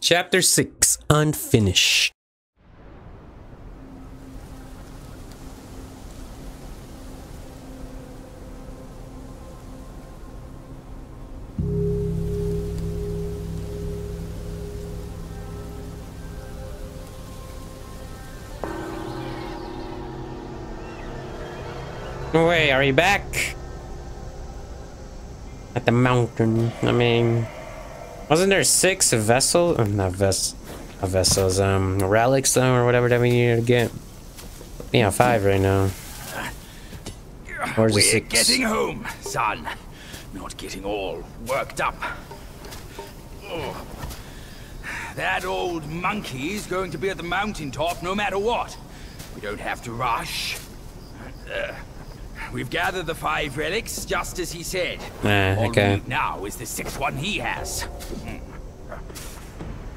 Chapter 6 Unfinished. Wait, are you back? At the mountain. I mean, wasn't there six vessels? Uh, not ves not vessels, um, relics though, or whatever that we needed to get. Yeah, five right now. Where's the six? getting home, son. Not getting all worked up. Oh. That old monkey's going to be at the mountaintop no matter what. We don't have to rush. Uh, We've gathered the five relics, just as he said. Ah, okay. now is the sixth one he has.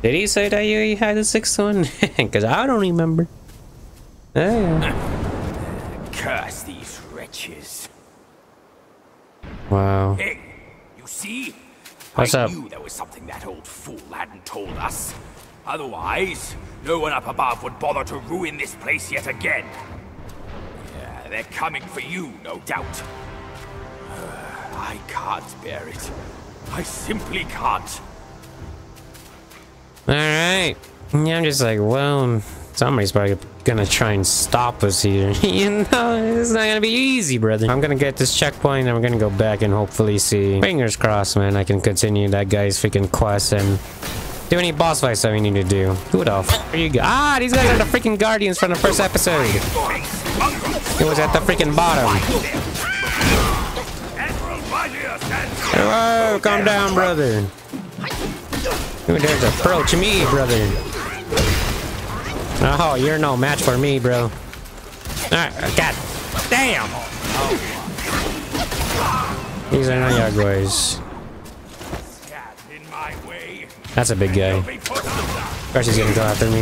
Did he say that you had the sixth one? Because I don't remember. Oh. Curse these wretches. Wow. Hey, you see? What's I up? knew there was something that old fool hadn't told us. Otherwise, no one up above would bother to ruin this place yet again. They're coming for you, no doubt. Uh, I can't bear it. I simply can't. Alright. Yeah, I'm just like, well, somebody's probably gonna try and stop us here. you know, it's not gonna be easy, brother. I'm gonna get this checkpoint and we're gonna go back and hopefully see. Fingers crossed, man, I can continue that guy's freaking quest and do any boss fights that we need to do. Who the f are you? Ah, these guys are the freaking guardians from the first episode. It was at the freaking bottom. Whoa, calm down, brother. Who dares approach me, brother? Oh, you're no match for me, bro. Alright, god damn! These are not your boys. That's a big guy. Course gonna go after me.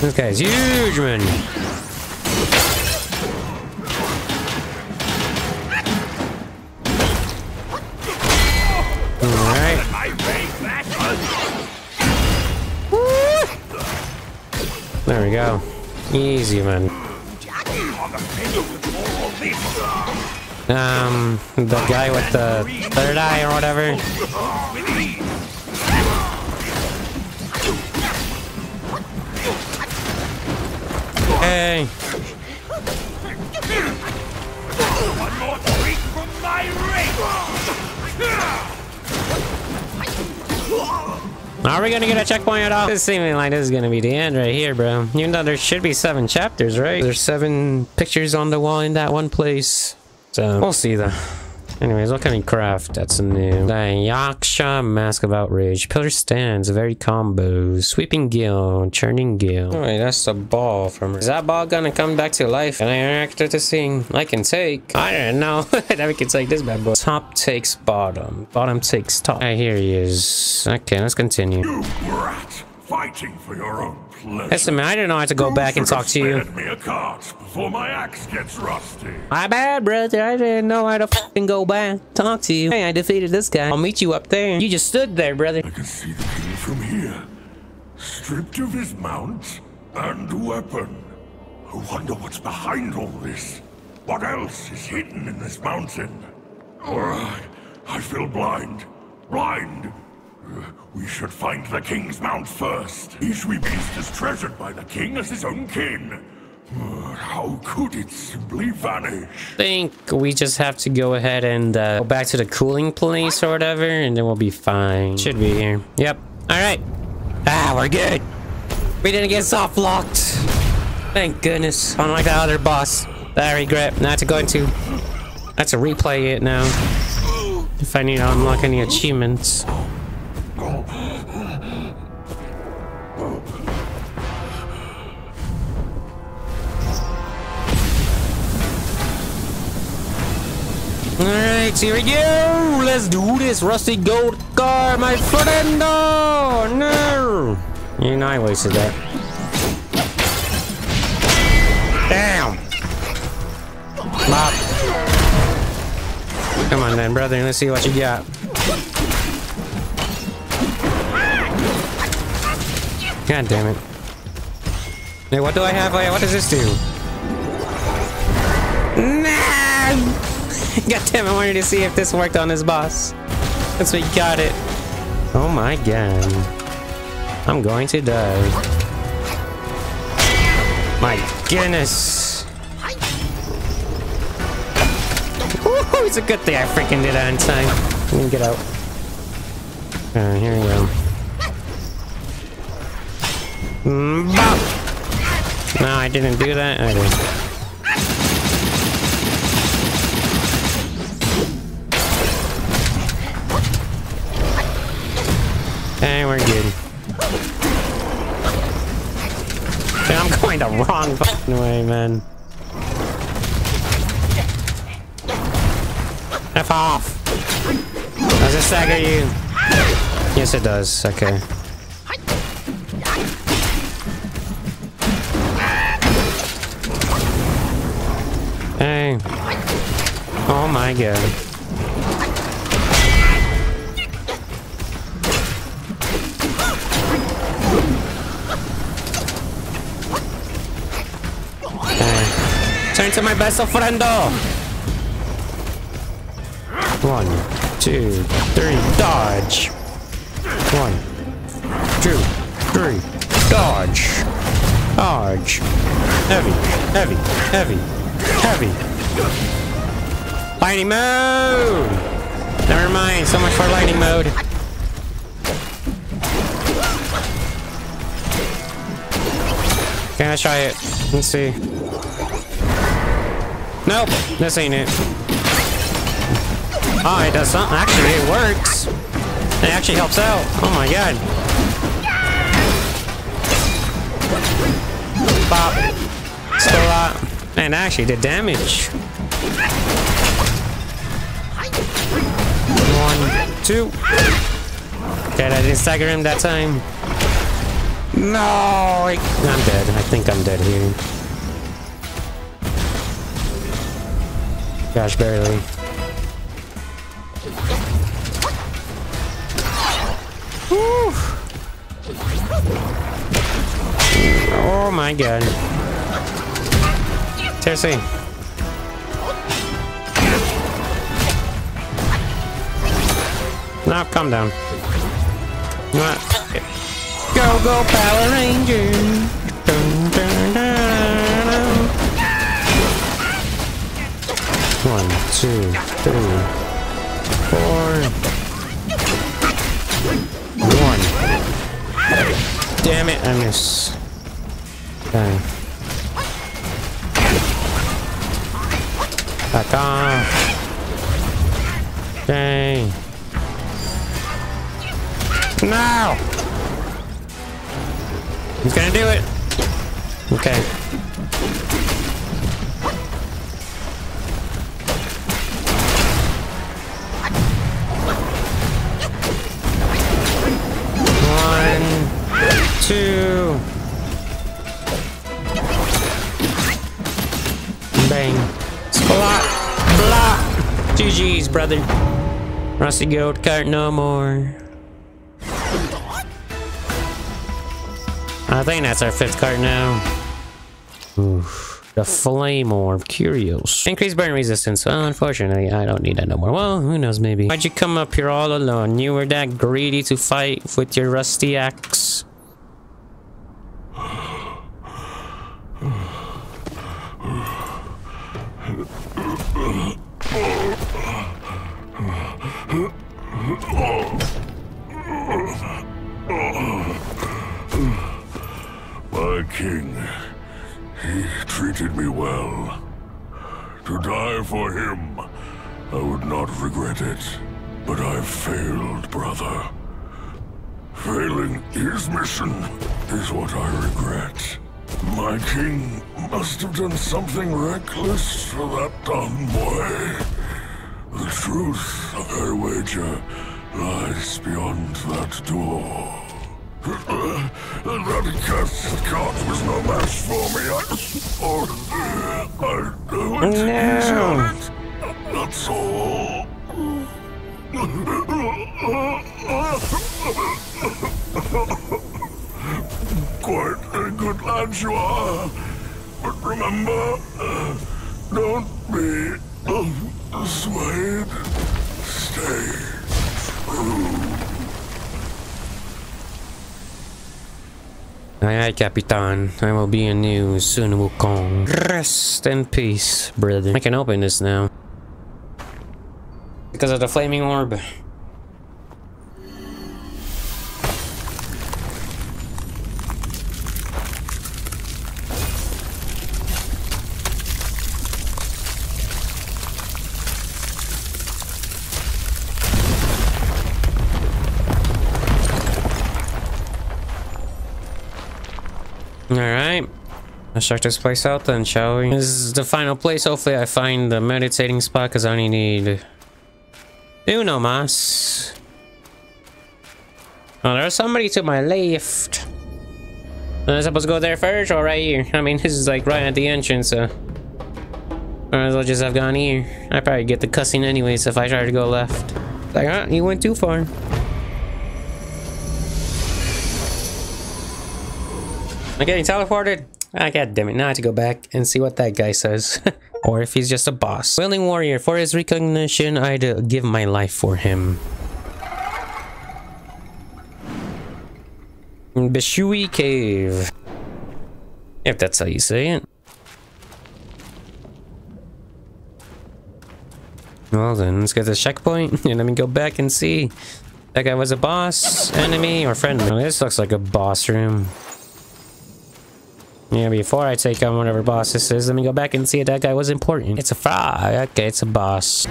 This guy's huge, man. Alright. There we go. Easy, man. Um, the guy with the third eye or whatever. Hey. One more tweak from my Are we gonna get a checkpoint at all? This seeming like this is gonna be the end right here, bro. Even though there should be seven chapters, right? There's seven pictures on the wall in that one place. So, um, we'll see though. Anyways, what can we craft? That's new. The Yaksha Mask of Outrage. Pillar Stance, very combo. Sweeping Gill, Churning Gill. Alright, oh, that's the ball from her. Is that ball gonna come back to life? And I interact with this thing I can take. I don't know. that we can take this bad boy. Top takes bottom. Bottom takes top. Right, here he is. Okay, let's continue. You brat! Fighting for your own pleasure. Listen, man, I didn't know I had to go back and talk to you. me a cart before my axe gets rusty. My bad, brother. I didn't know how to fucking go back. Talk to you. Hey, I defeated this guy. I'll meet you up there. You just stood there, brother. I can see the king from here. Stripped of his mount and weapon. I wonder what's behind all this. What else is hidden in this mountain? Oh, I feel blind. Blind. We should find the king's mount first. Each beast is treasured by the king as his own kin. How could it simply vanish? I think we just have to go ahead and uh, go back to the cooling place or whatever, and then we'll be fine. Should be here. Yep. All right. Ah, we're good. We didn't get soft locked. Thank goodness. Unlike that other boss that I regret not to go into. I have to replay it now. If I need to unlock any achievements. Alright, here we go! Let's do this! Rusty gold cart, my friend! Oh, no! You know I wasted that. Damn! Bop. Come on then, brother. Let's see what you got. God damn it. Hey, what do I have? What does this do? God damn, I wanted to see if this worked on this boss. That's what got it. Oh my god. I'm going to die. My goodness. Woohoo! It's a good thing I freaking did that in time. Let me get out. Alright, here we go. Mm! No, I didn't do that. I did. Okay, we're good. Dude, I'm going the wrong fucking way, man. F off! Does it stagger you? Yes, it does. Okay. Hey. Oh my god. Turn to my best of friendo. One, two, three, dodge. One, two, three, dodge. Dodge. Heavy, heavy, heavy, heavy. Lightning mode! Never mind, so much for lightning mode. Okay, let's try it. Let's see. Nope, this ain't it. Oh, it does something. Actually, it works. It actually helps out. Oh my god. Bop. Still lot. And actually did damage. One, two. Okay, I didn't stagger him that time. No, I'm dead. I think I'm dead here. Gosh, barely. Oh my god. Seriously. Now calm down. Go go Power Ranger. Dun, dun, dun, One, two, three, four. One. Damn it, I miss. Okay. Back off. Okay. No! He's gonna do it. Okay. Two. Bang. Splat. Blah. GG's, brother. Rusty gold cart no more. I think that's our fifth card now. Oof. The Flame Orb. Curious. Increase burn resistance. Well, unfortunately, I don't need that no more. Well, who knows, maybe. Why'd you come up here all alone? You were that greedy to fight with your rusty axe? King, he treated me well. To die for him, I would not regret it. But I've failed, brother. Failing his mission is what I regret. My king must have done something reckless for that dumb boy. The truth, I wager, lies beyond that door. That cursed cart was no match for me. I, oh, I, I went No. easy on it. That's all. Quite a good lad you are. But remember, uh, don't be uh, swayed. Stay true. Aye, aye, Capitan. I will be in you soon, Wukong. Rest in peace, brother. I can open this now. Because of the flaming orb. Let's check this place out then, shall we? This is the final place. Hopefully I find the meditating spot because I only need... Uno mas. Oh, there's somebody to my left. Am I supposed to go there first or right here? I mean, this is like right at the entrance, so... Might as well just have gone here. I probably get the cussing anyways if I try to go left. Like, huh? You went too far. I'm getting teleported. Ah, god damn it. Now I have to go back and see what that guy says. or if he's just a boss. Willing warrior. For his recognition, I'd uh, give my life for him. Bishui Cave. If that's how you say it. Well then, let's get the checkpoint and let me go back and see. That guy was a boss, enemy, or friend. This looks like a boss room. Yeah, before I take on whatever boss this is, let me go back and see if that guy was important. It's a fry. Okay, it's a boss.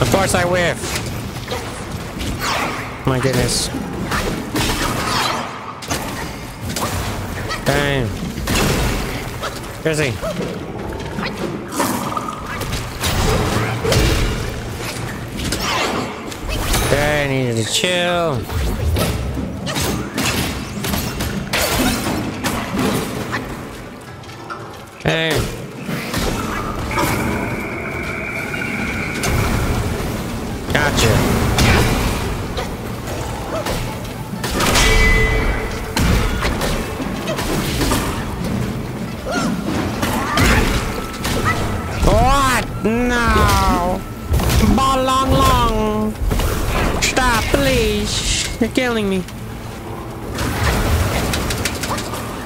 Of course I whiffed. My goodness. Damn. Where's he? Okay, I needed to chill. Hey. Gotcha. What? No. Baw-Lang-lang. Stop, please. You're killing me.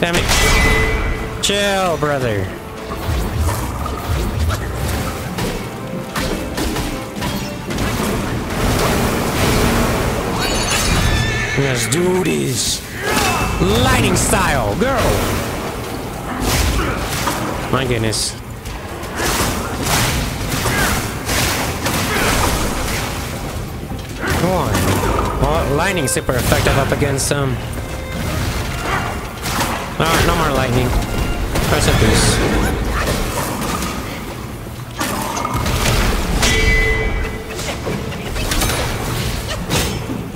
Damn it. Chill, brother. Let's do this. Lightning style, girl. My goodness. Come on. Oh, well, lightning's super effective up against some. Alright, no more lightning. Peace.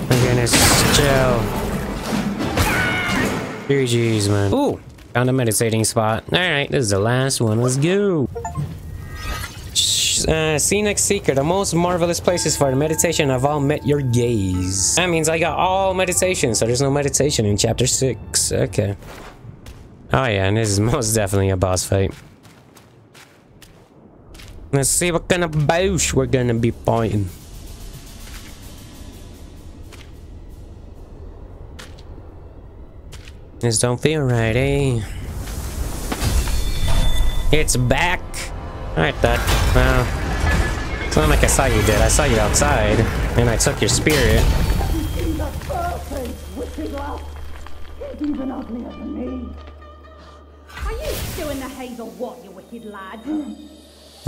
My goodness, chill. GG's, man. Ooh, found a meditating spot. Alright, this is the last one. Let's go. Uh, scenic seeker, the most marvelous places for meditation have all met your gaze. That means I got all meditation, so there's no meditation in chapter 6. Okay. Oh yeah, and this is most definitely a boss fight. Let's see what kind of boosh we're gonna be fighting. This don't feel right, eh? It's back! I thought, well, it's not like I saw you did. I saw you outside, and I took your spirit.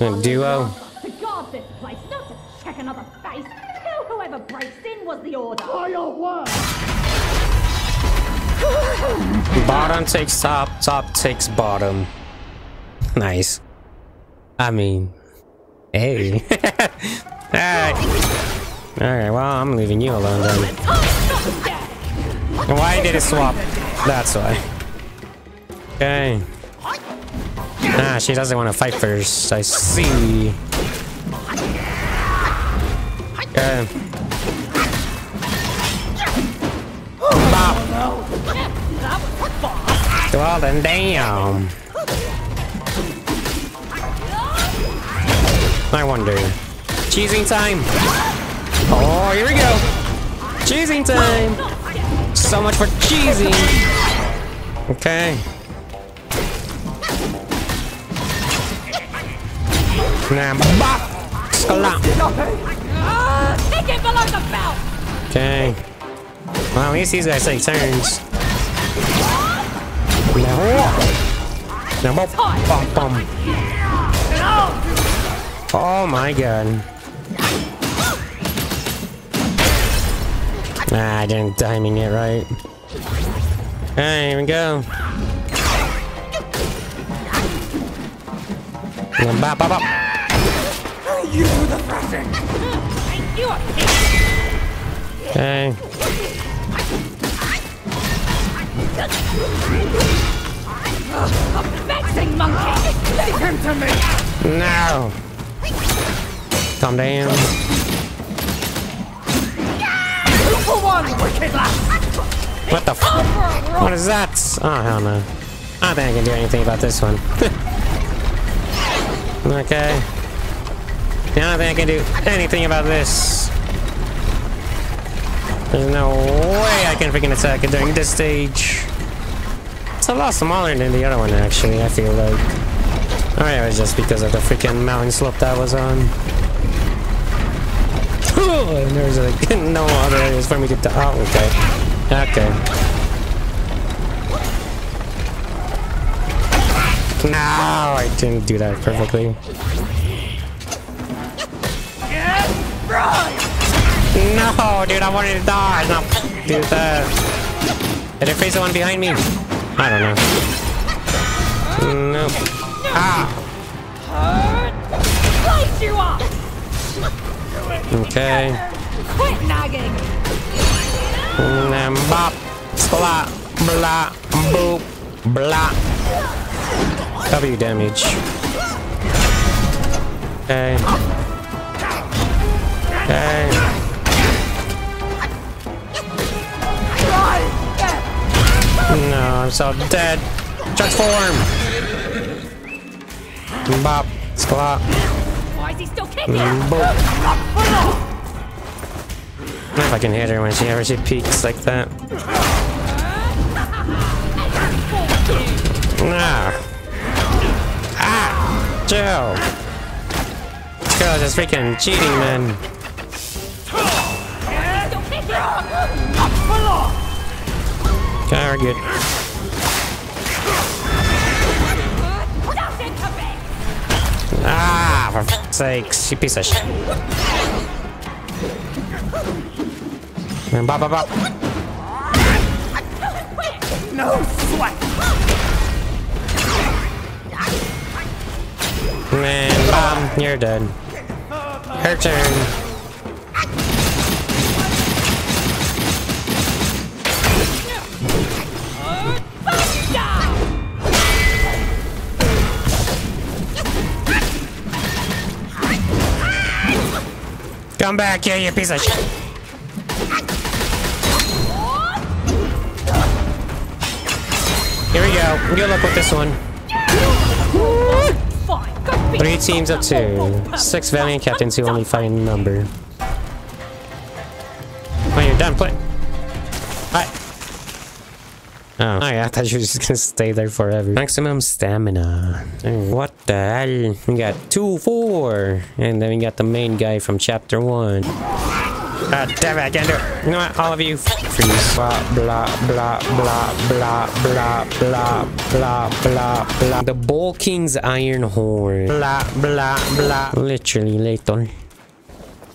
A duo. To guard this place, not to check another face. Kill whoever breaks in was the order. By your word. Bottom takes top, top takes bottom. Nice. I mean, hey. Alright. Alright, well, I'm leaving you alone then. Why did it swap? That's why. Okay. Ah, she doesn't want to fight first. I see. Bop. Well then, damn. I wonder. Cheesing time. Oh, here we go. Cheesing time. So much for cheesing. Okay. Okay. Well, at least these guys take turns. Now, now, bum, bum. Oh my god. Nah, I didn't timing it right. Here we go. Bop, bop, bop. You do the thrashing! You are Okay. vexing monkey! Leave him to me! No. Calm down. Two for one, wicked lass! What the f- What is that? Oh, hell no. I don't think I can do anything about this one. okay. I don't think I can do anything about this. There's no way I can freaking attack it during this stage. It's a lot smaller than the other one, actually, I feel like. Oh, Alright, it was just because of the freaking mountain slope that I was on. and there's like no other areas for me to get to. Oh, okay. Okay. No, I didn't do that perfectly. No, dude, I wanted to dodge, not do that. Did it face the one behind me? I don't know. No. Ah, okay. Quit nagging! Bop, splat, blah, boop, blah. W damage. Okay. Okay. No, I'm so dead. Transform! Bop, splat, Why is he still kicking? boop. If I can hit her when she ever she peeks like that. Nah. Ah! Joe! This girl is freaking cheating, man. Okay, we're good. Down into bed! Ah, for fuck's sakes, you piece of shit. And bop, bop, bop. No sweat! Man, bomb, you're dead. Her turn. Come back here, you piece of shit. Here we go. Good luck with this one. Three teams of two. Six valiant captains who only in number. When you're done. Play. Hi. Oh, oh I thought you were just gonna stay there forever. Maximum stamina. Oh, What the hell? We got two, four. And then we got the main guy from chapter one. God damn it, I can't do it. You know what? All of you, freeze. Blah, blah, blah, blah, blah, blah, blah, blah, blah, blah. The Bull King's Iron Horn. Blah, blah, blah. Literally lethal.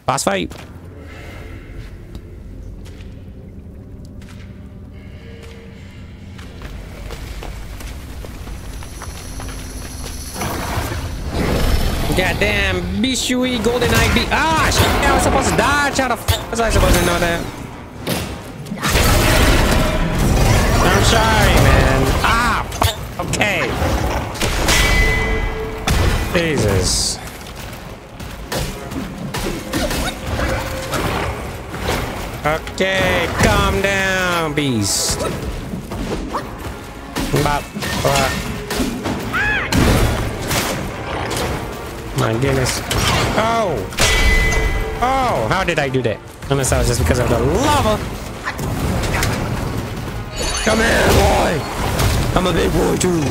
Boss fight. Goddamn, Bishui Golden Eye. Ah, shit, I was supposed to dodge. How the f was I supposed to know that? I'm sorry, man. Ah, okay. Jesus. Okay, calm down, beast. Bop, bop. My goodness. Oh! Oh, how did I do that? Unless that was just because of the lava. Come here, boy! I'm a big boy too.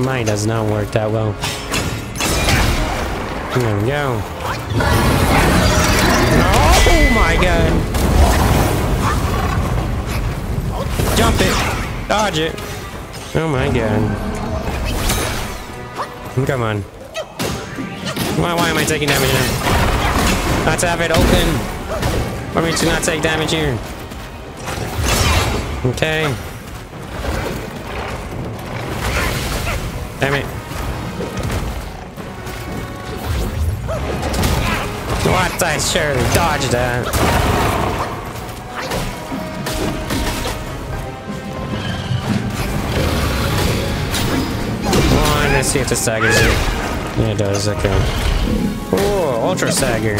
Mine does not work that well. There we go. Oh my god! Jump it! Dodge it! Oh my god. Come on. Why, why am I taking damage now? Let's have it open. Why me to not take damage here? Okay. Damn it. What? I surely dodged that. Let's see if the staggers it. Yeah, it does. Okay. Oh, ultra stagger.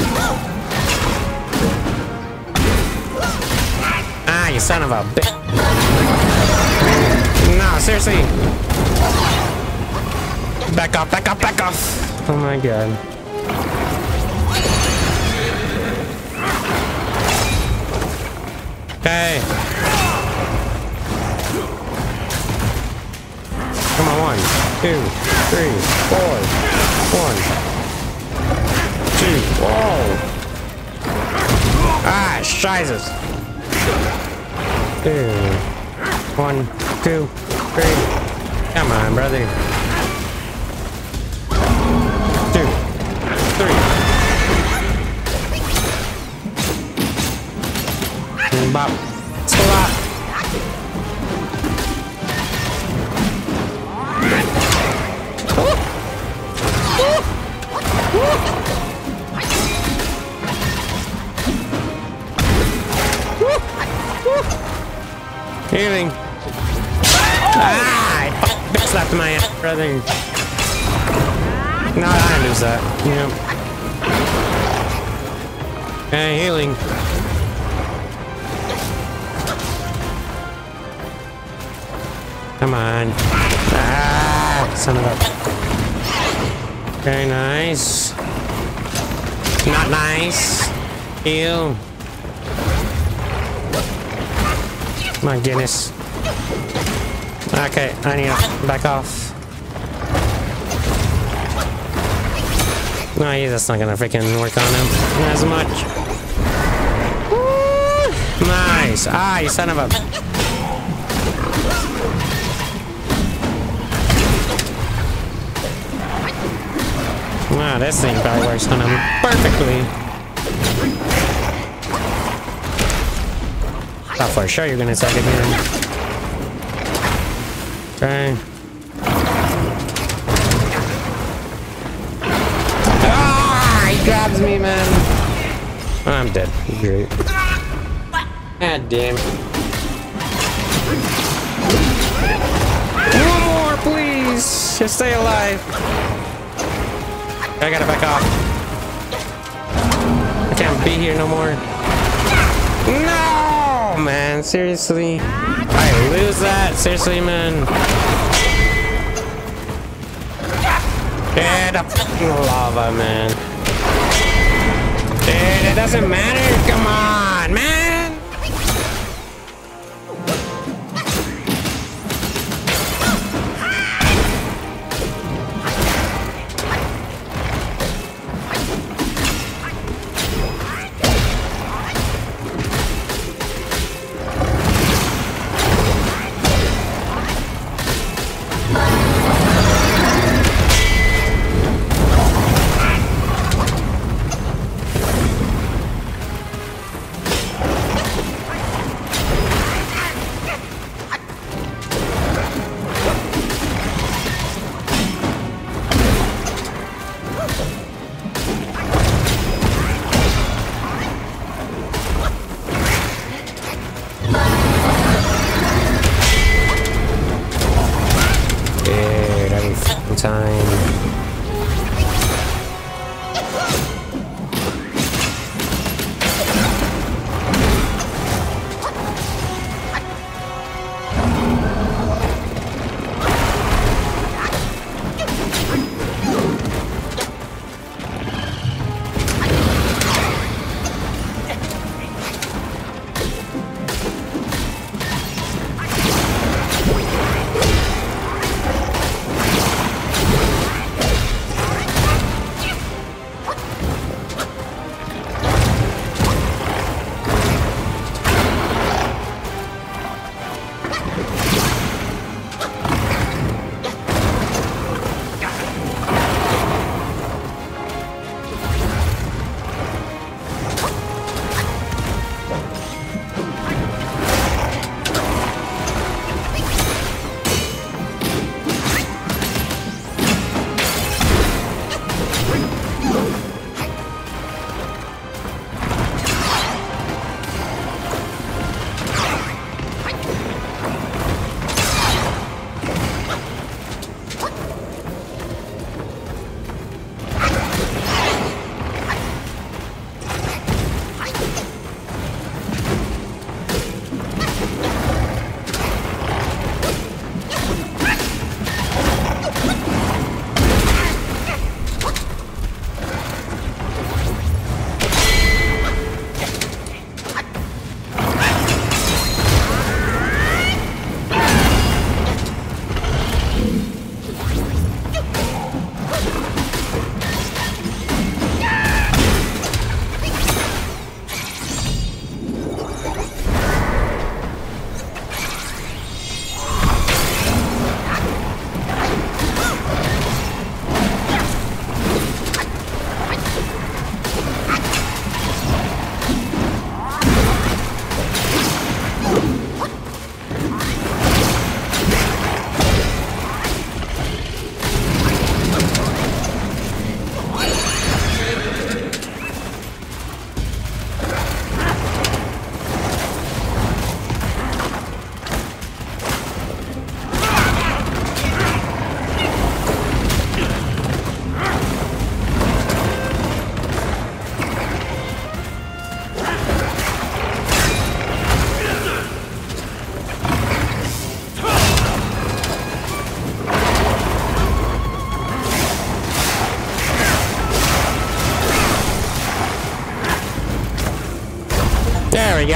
Ah, you son of a bitch. No, seriously. Back off, back off, back off. Oh my god. Okay. Come on, one, two, three, four. One, two. Whoa. Ah, Jesus. Two. One, two, three. Come on, brother. Two, three. Bop. Healing. Ah! I bitch slapped my ass, brother. No, I lose that. Yep. Okay, healing. Come on. Ah, son of a... Very nice. Not nice. Heal. My goodness. Okay, I need to back off. No, yeah, that's not gonna freaking work on him as much. Woo! Nice. Ah, you son of a... Wow, this thing probably works on him perfectly. Thought for sure you're gonna attack again. Okay. Ah, he grabs me, man. I'm dead. Great. God damn. One more, please. Just stay alive. I gotta back off. I can't be here no more. No, man. Seriously. I lose that. Seriously, man. Get in the lava, man. Dude, it doesn't matter. Come on, man.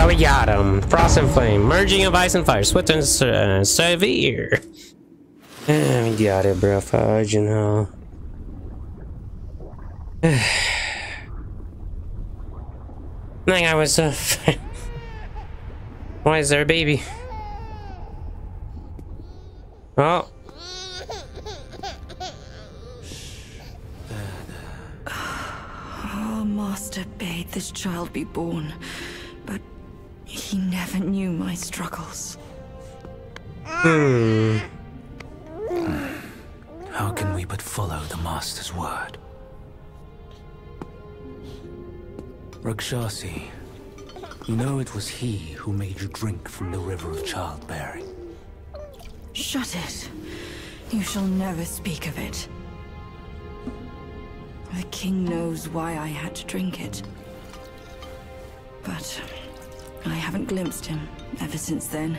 We got him. Frost and flame, merging of ice and fire, swift and uh, severe. Yeah, we got it, bro. Fudge and. I think I was, uh... Why is there a baby? Oh. Our master bade this child be born, he never knew my struggles. Hmm. How can we but follow the Master's word? Rakshasi, you know it was he who made you drink from the river of childbearing. Shut it. You shall never speak of it. The king knows why I had to drink it. But I haven't glimpsed him ever since then.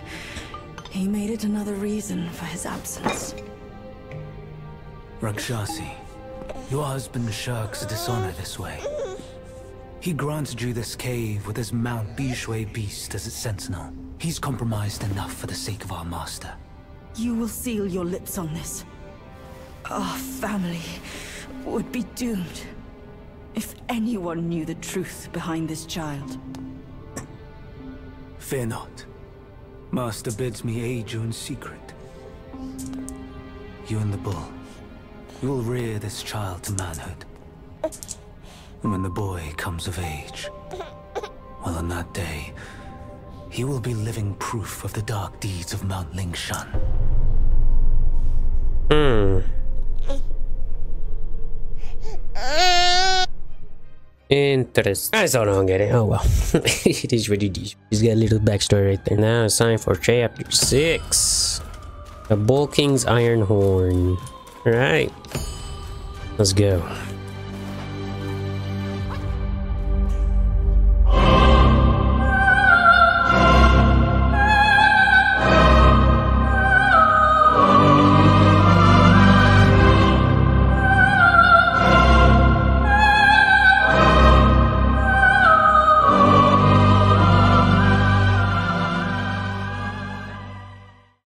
He made it another reason for his absence. Rakshasi, your husband shirks dishonor this way. He granted you this cave with his Mount Bishui beast as its sentinel. He's compromised enough for the sake of our master. You will seal your lips on this. Our family would be doomed if anyone knew the truth behind this child. Fear not. Master bids me aid you in secret. You and the bull. You will rear this child to manhood. And when the boy comes of age, well, on that day, he will be living proof of the dark deeds of Mount Lingshan. Hmm. Interesting. I still don't get it. Oh well. it is what it is. He's got a little backstory right there. Now it's time for chapter 6. The Bull King's Iron Horn. Alright. Let's go.